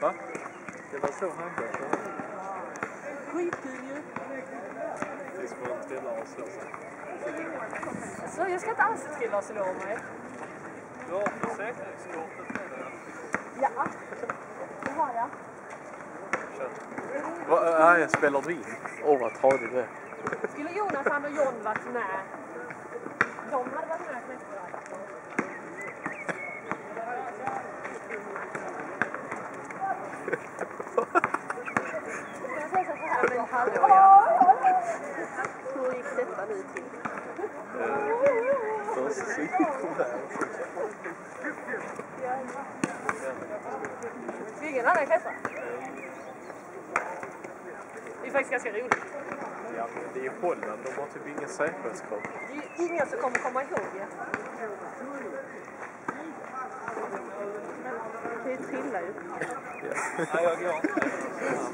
Va? Det var så han började. Skitkul ju. Tills man trillar och slår sig. Så jag ska inte alls trilla och slå mig. Du har försäkringskortet med dig? Ja, det har jag. Va, nej, spelar du in? Åh, oh, vad tradigt det är. Skulle Jonathan och John varit med? De hade varit med klättrare. Jag säger så här, men hallå ja. Hur gick detta nu till? Så gick hon där. Ska ingen annan klättra? Det är faktiskt ganska roligt. Ja, men det är Holland. De har typ ingen säkerhetskrav. Det är ju ingen som kommer komma ihåg det. Det trilla ju. Ja.